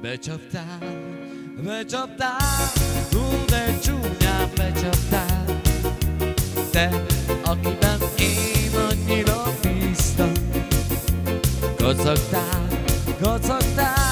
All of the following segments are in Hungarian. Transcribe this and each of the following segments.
Becsaptál, becsaptál, túl de csúnyán becsaptál. Te, akiben én annyira bíztam, kacagtál, kacagtál.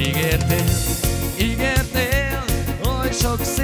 Ígértél, ígértél, oly sokszor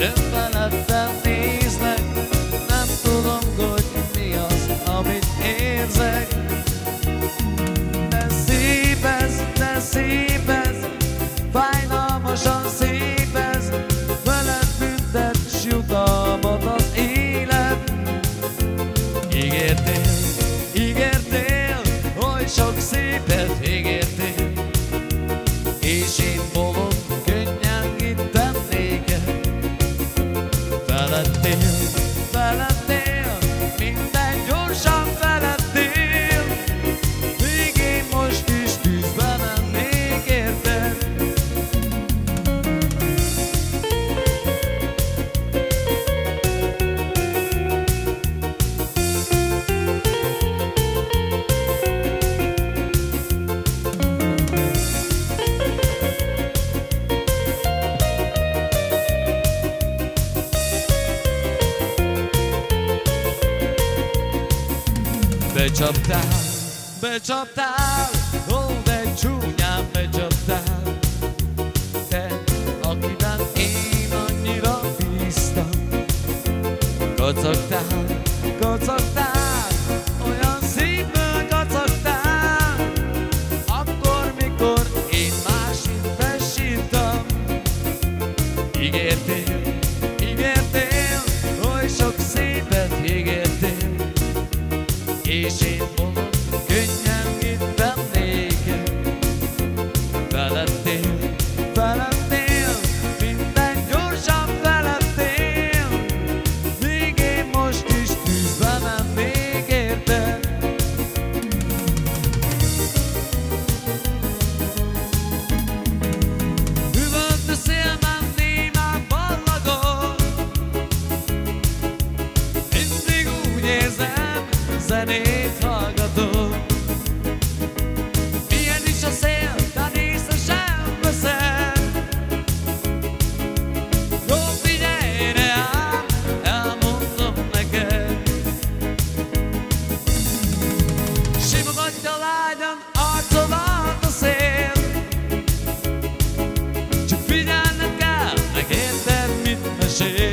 Dança na becsaptál, becsaptál, ó, de csúnyán becsaptál. Te, akiben én annyira bíztam, kacagtál. nézem, zenét hallgatom. Milyen is a szél, de hát észre sem veszem. Jó, figyelj rám, elmondom neked. Simogatja lágyan arcomat a szél. Csak figyelned kell, megérted, mit mesél.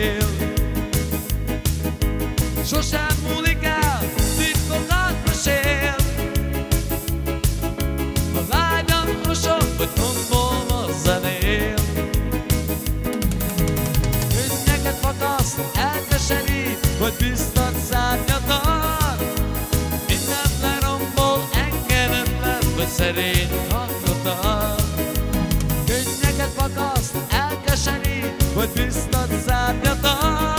szerint hangodat Könnyeket vakaszt, elkeserít, hogy biztat zárnyadat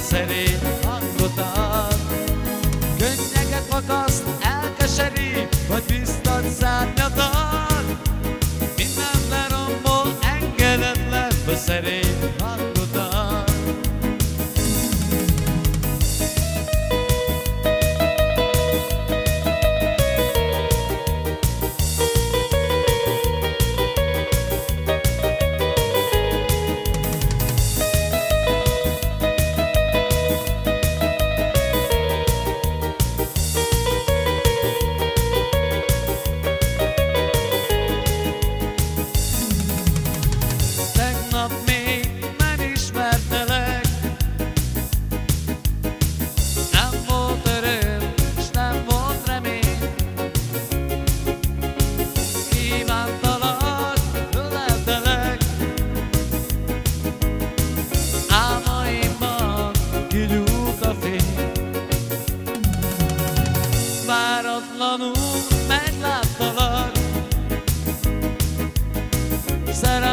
hogy szerény hangot ad. Könnyeket fakaszt, elkeserít, vagy biztat szárnyat ad. that I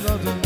together.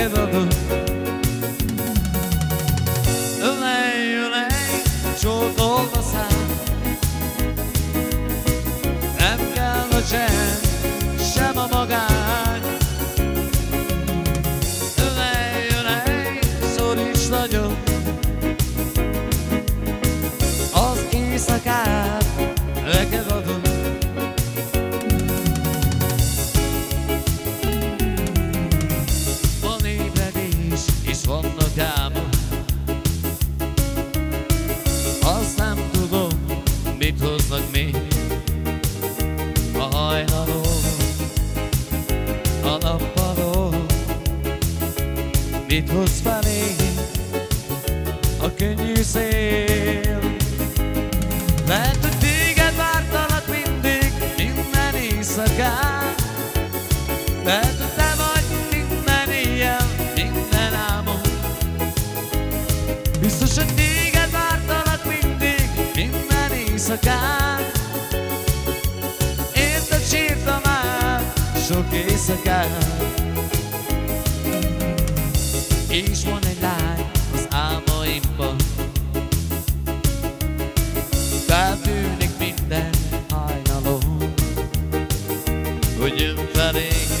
together the Biztos, hogy téged vártalak mindig, minden éjszakán Érted sírtam át, sok éjszakán És van egy lány az álmaimban. Feltűnik minden hajnalom Hogy jön felénk.